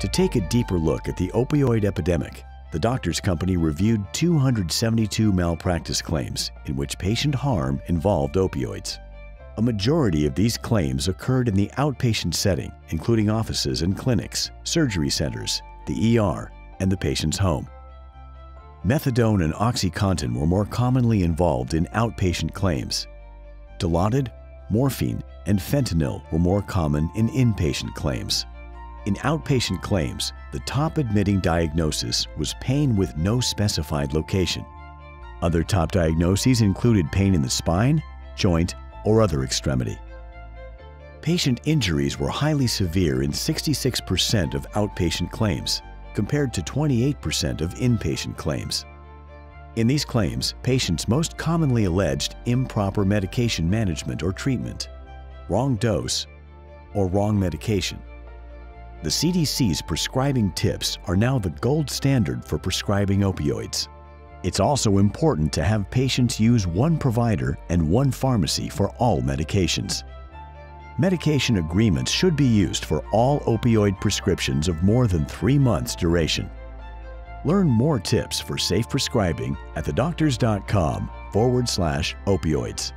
To take a deeper look at the opioid epidemic, the Doctors Company reviewed 272 malpractice claims in which patient harm involved opioids. A majority of these claims occurred in the outpatient setting, including offices and clinics, surgery centers, the ER, and the patient's home. Methadone and OxyContin were more commonly involved in outpatient claims. Dilaudid, morphine, and fentanyl were more common in inpatient claims. In outpatient claims, the top admitting diagnosis was pain with no specified location. Other top diagnoses included pain in the spine, joint, or other extremity. Patient injuries were highly severe in 66% of outpatient claims, compared to 28% of inpatient claims. In these claims, patients most commonly alleged improper medication management or treatment, wrong dose, or wrong medication. The CDC's prescribing tips are now the gold standard for prescribing opioids. It's also important to have patients use one provider and one pharmacy for all medications. Medication agreements should be used for all opioid prescriptions of more than three months duration. Learn more tips for safe prescribing at thedoctors.com forward slash opioids.